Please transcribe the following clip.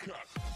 Hellcat.